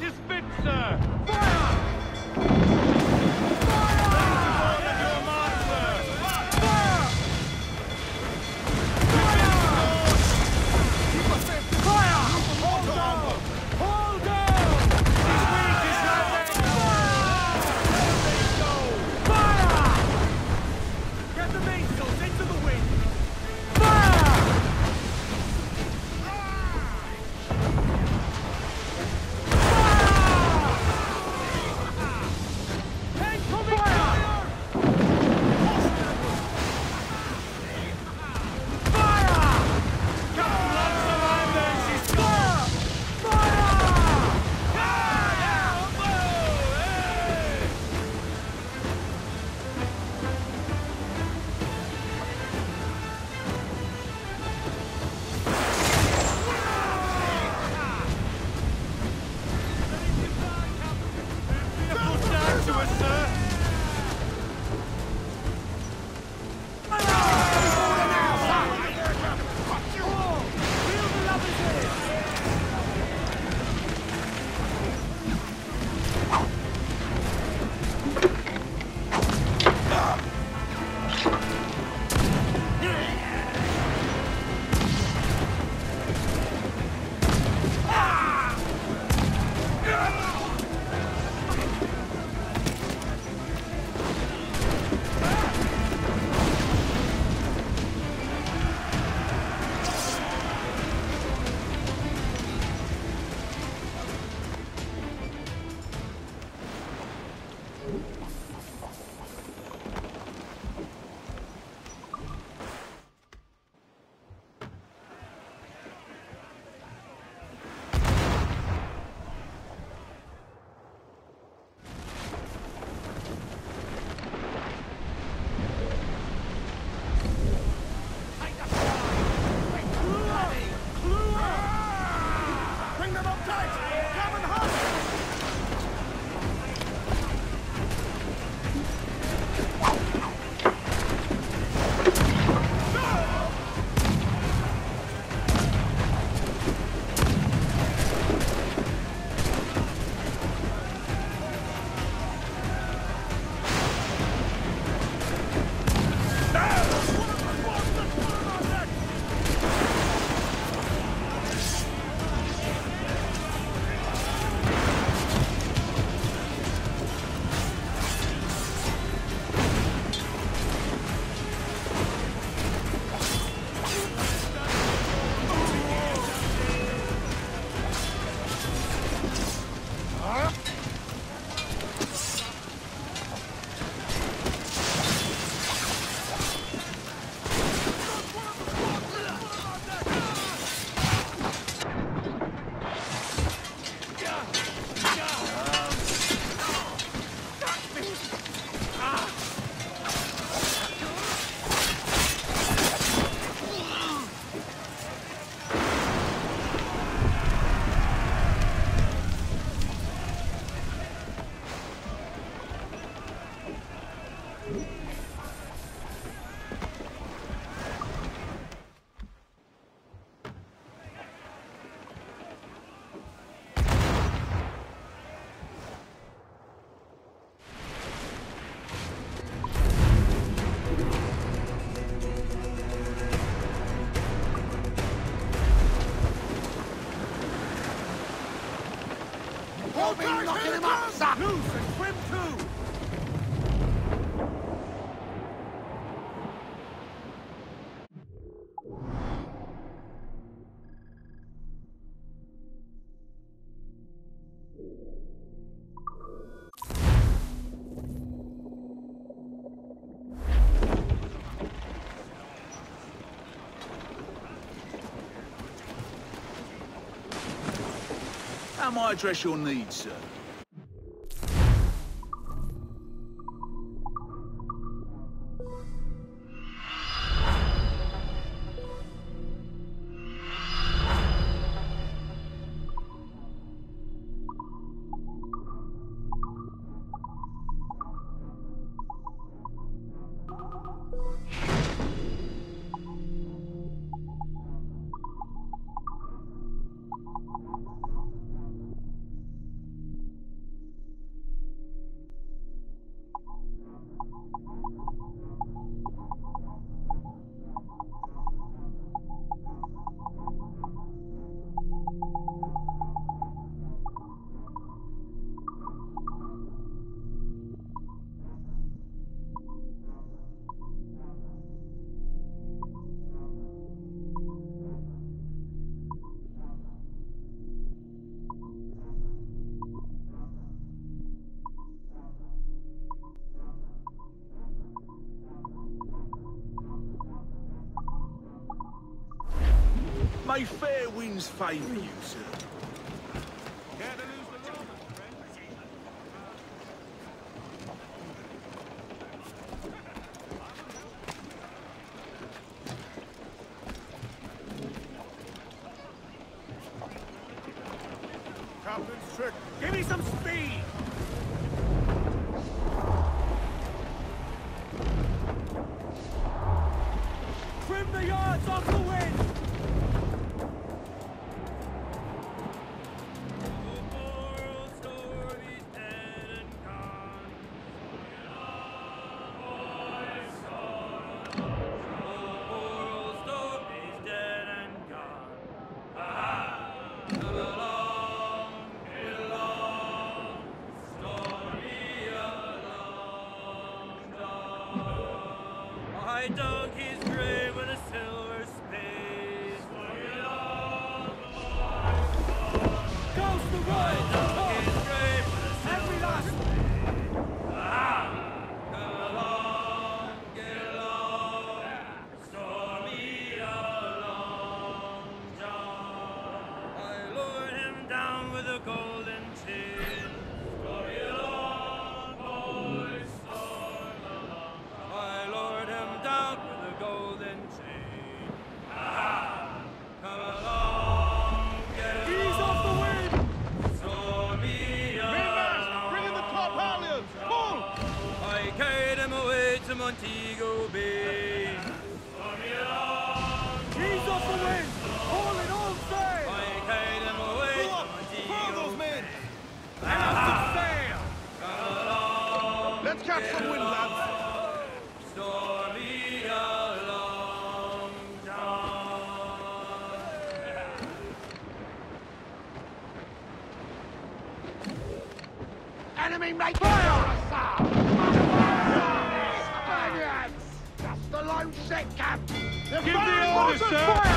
Rechte sir. Fire! How may I address your needs, sir? Fair winds favour you, sir. I the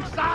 outside.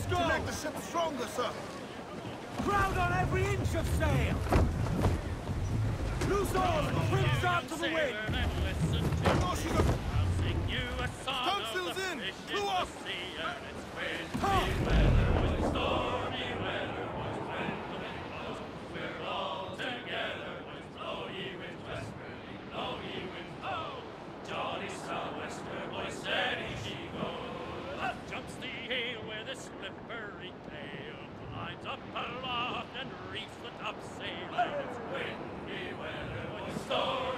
Let's go! To make the ship stronger, sir. Crowd on every inch of sail! Loose oars, the wind's out to the wind! and reefs the topsail. Let it wind storm.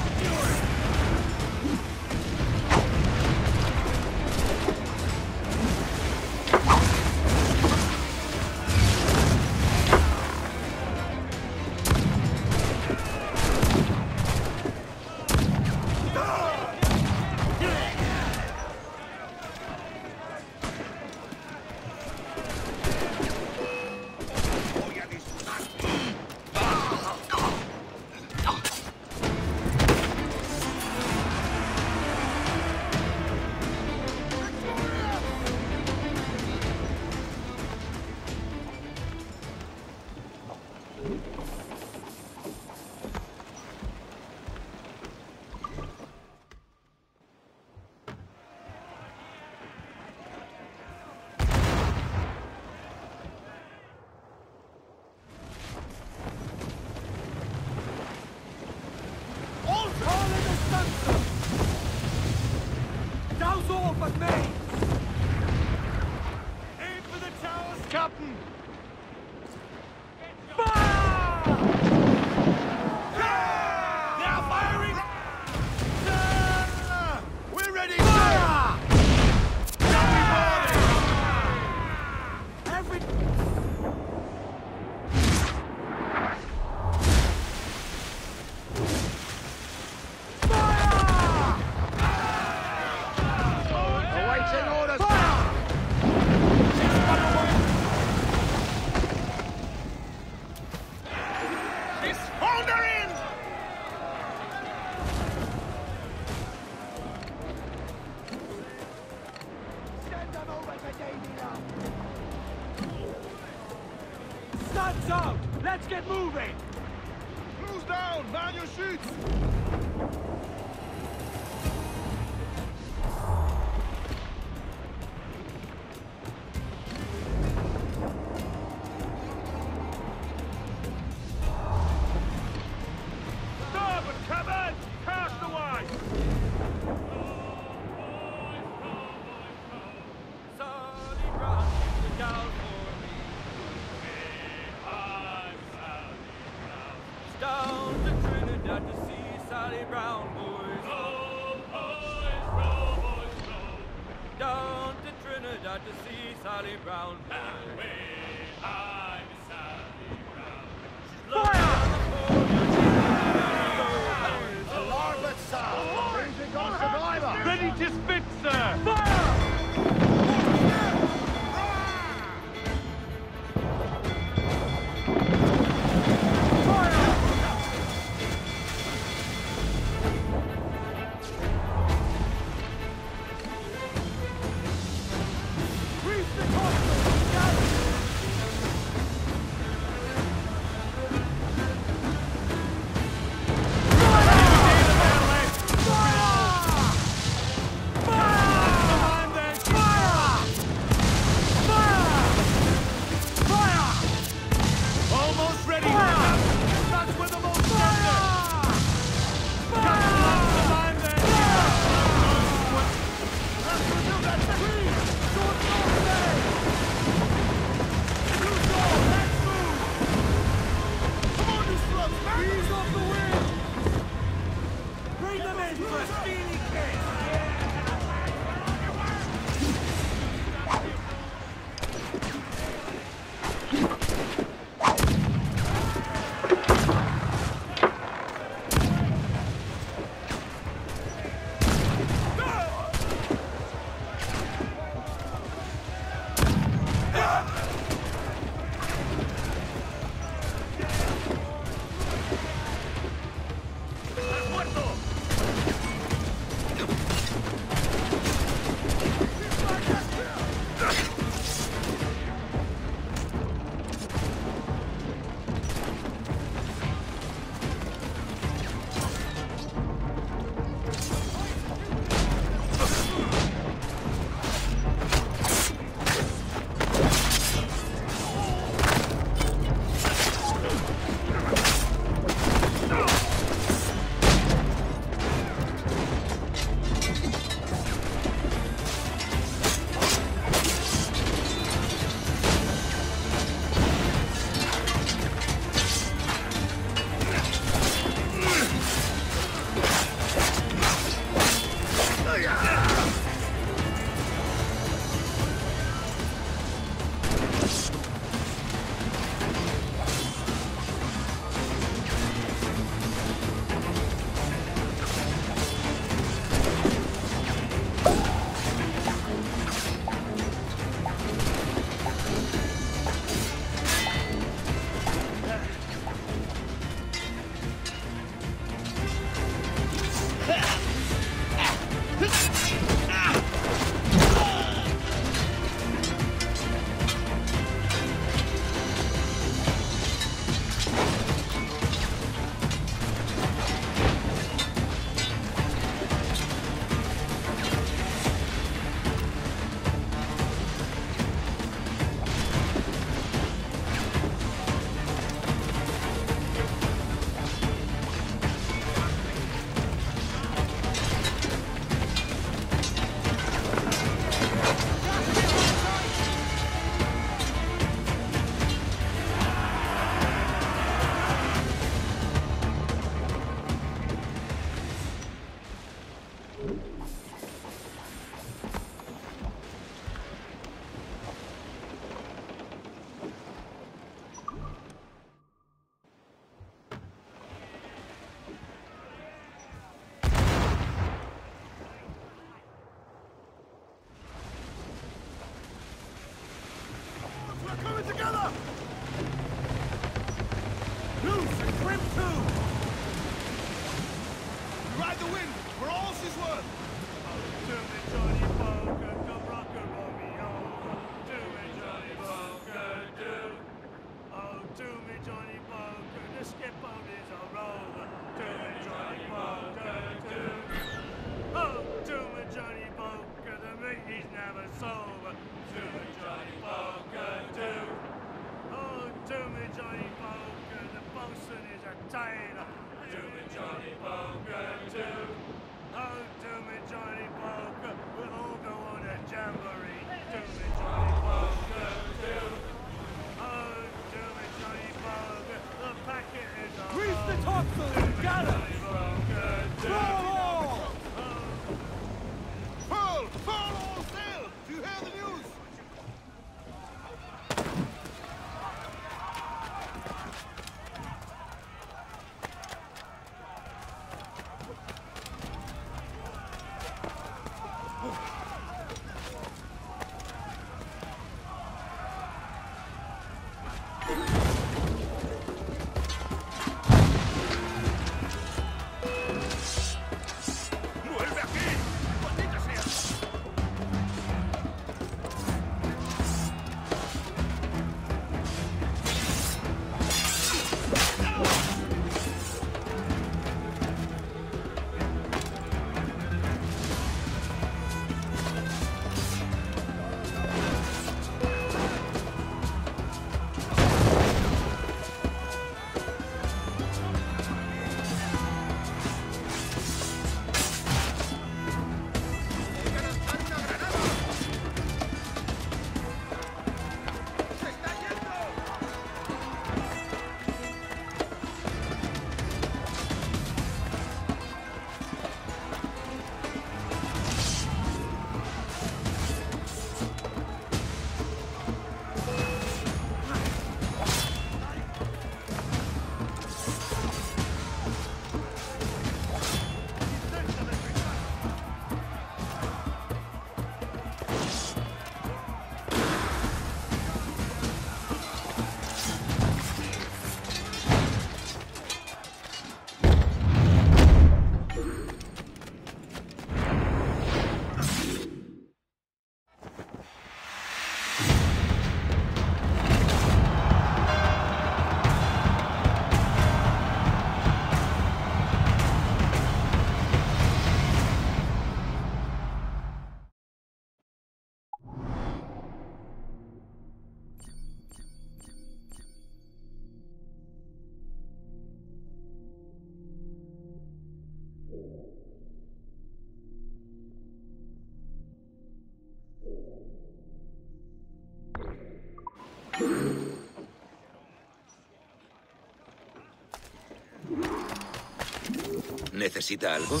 ¿Necesita algo?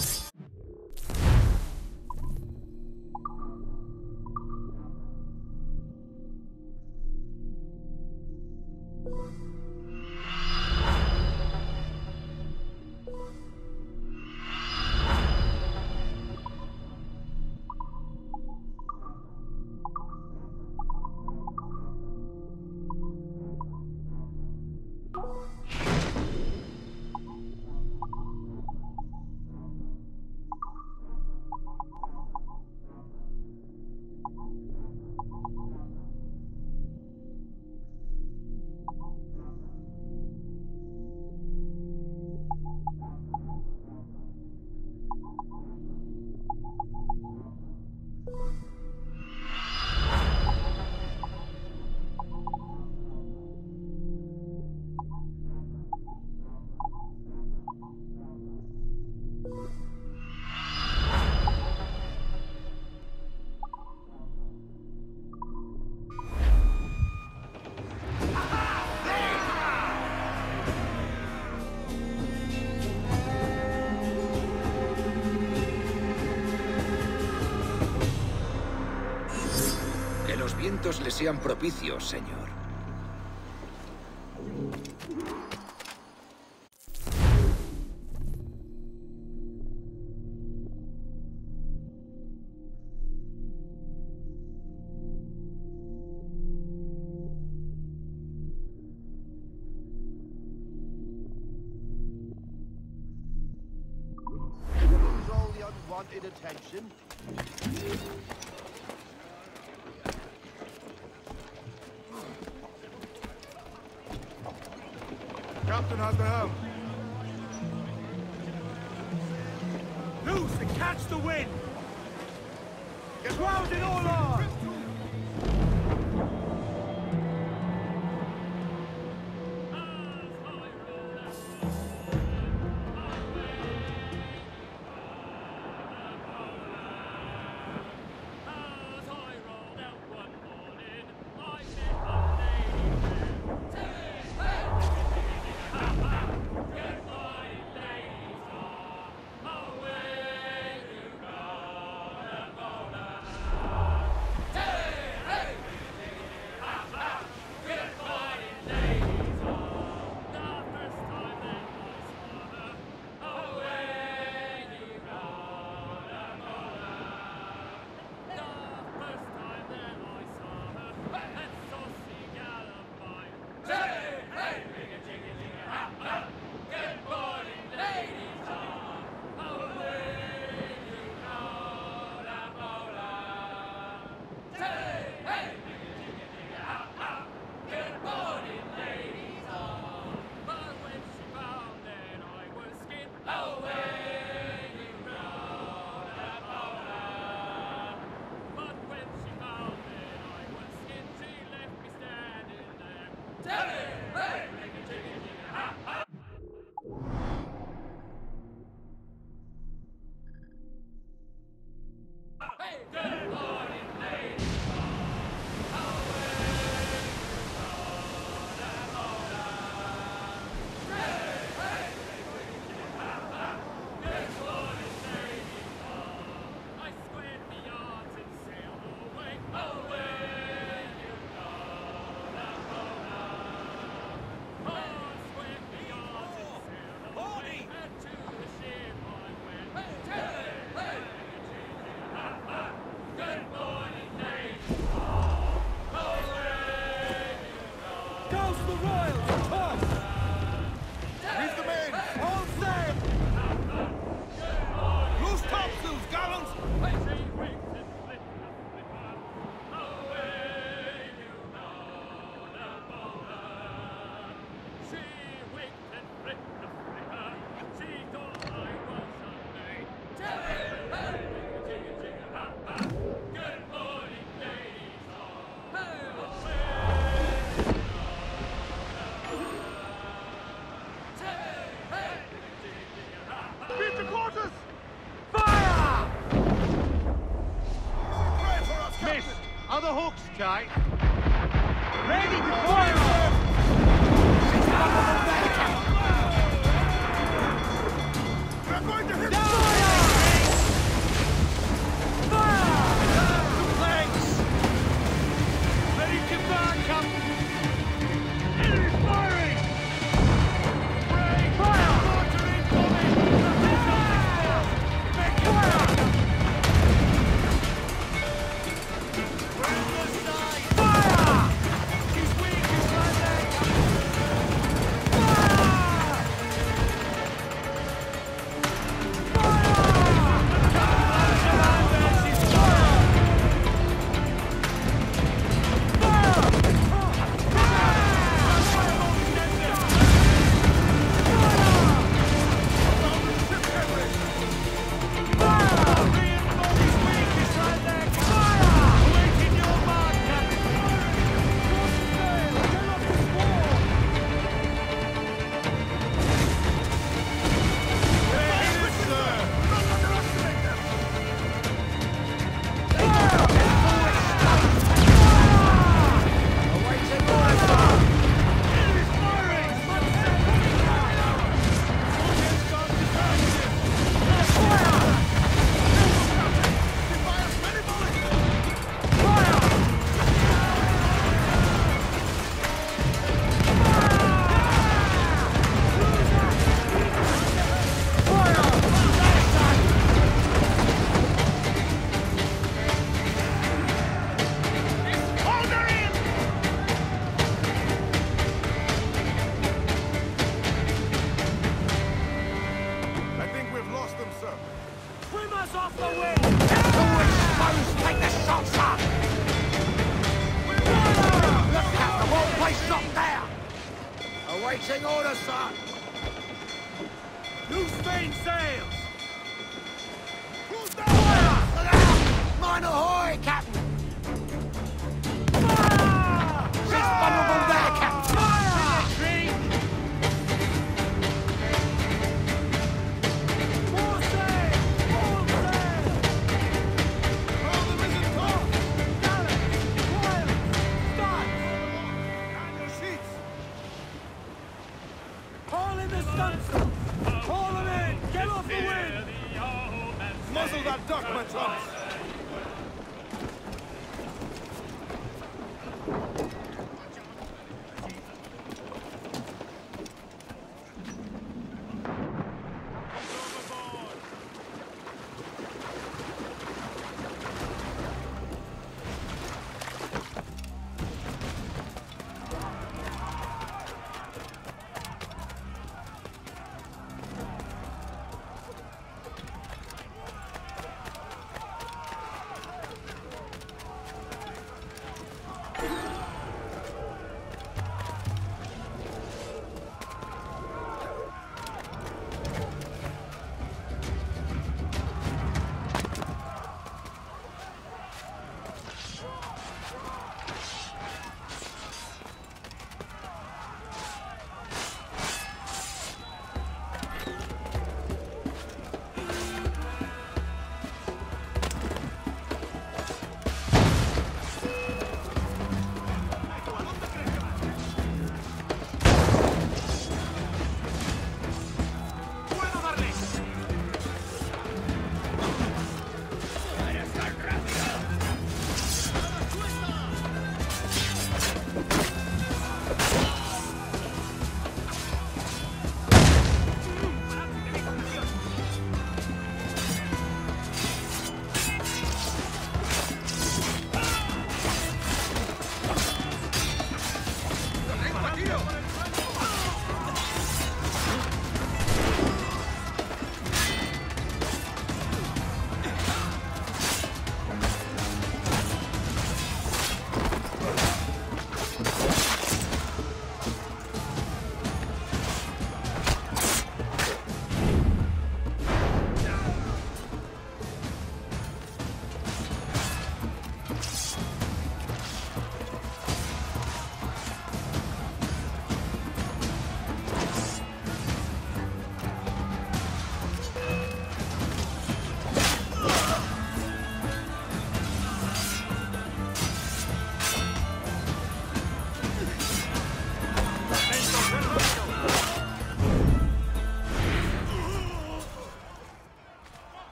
Le sean propicios, señor. Hooks tight? Ready to fire!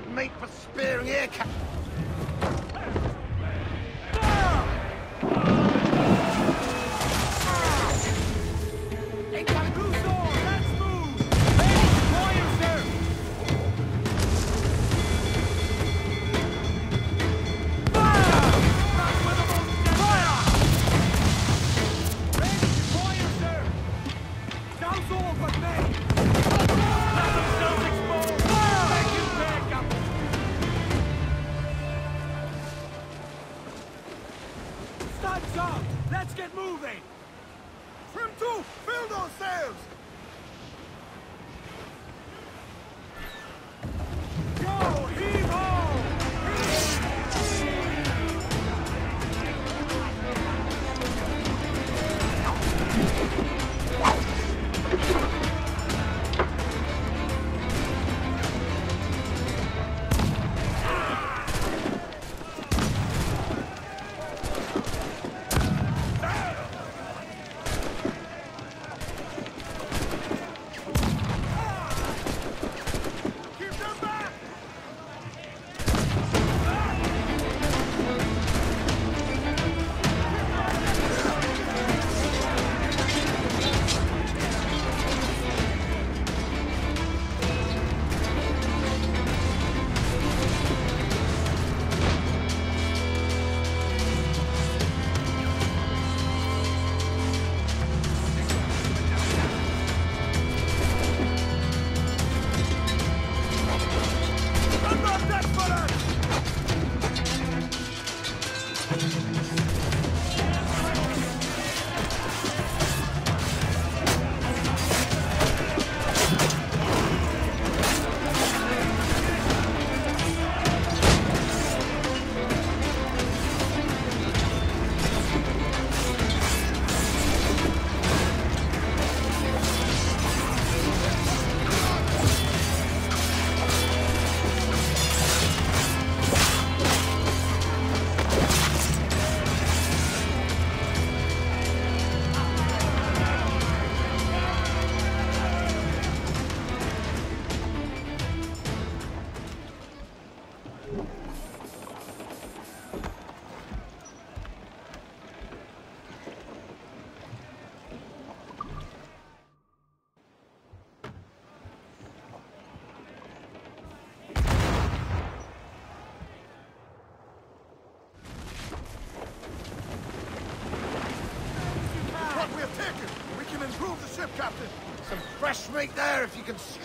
good meat for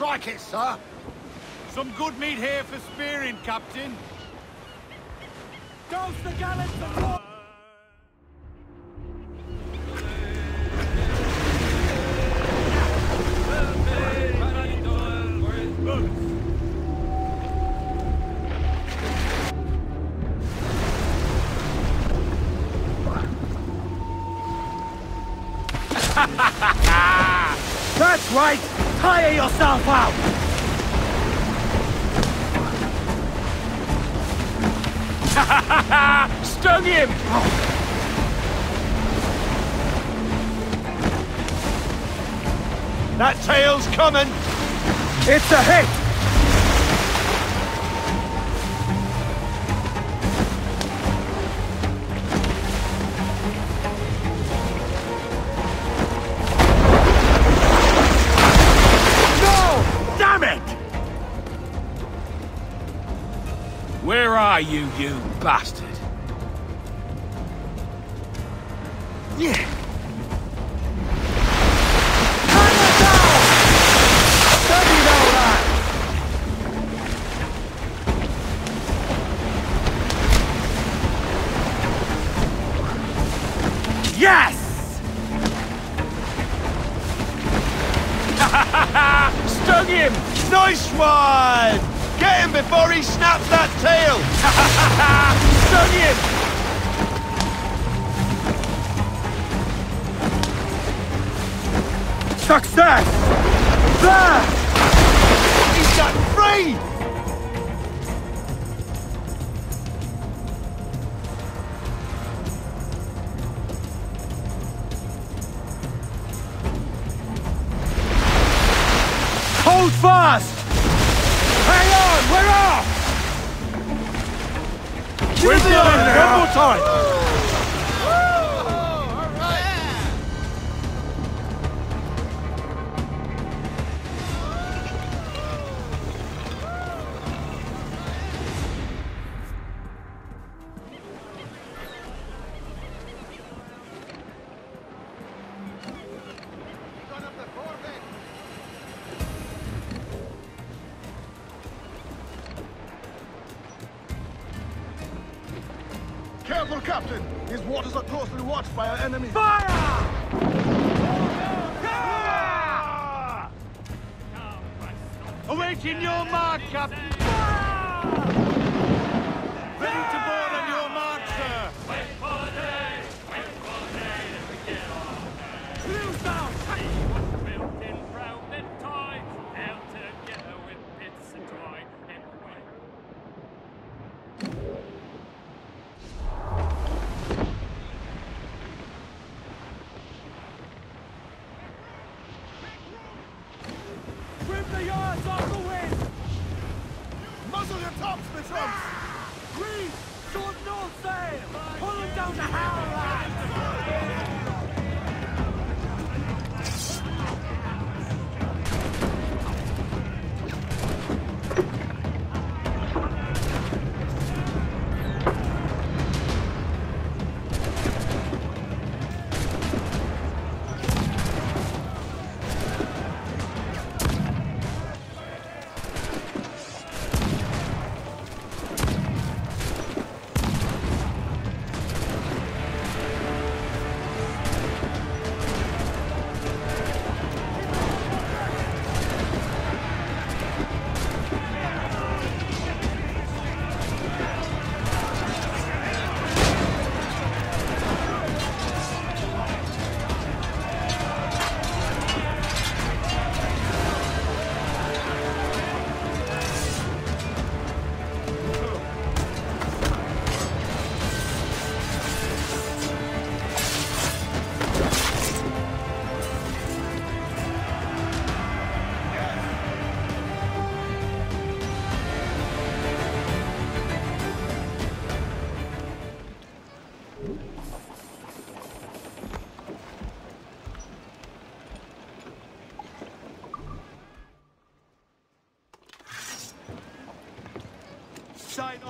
Strike it, sir. Some good meat here for spearing, Captain. Toast the gallant. of! That's right! Fire yourself out! Stung him! That tail's coming! It's a hit! you bastard! Move fast! Hang on! We're off! We're done! One more time!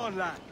online.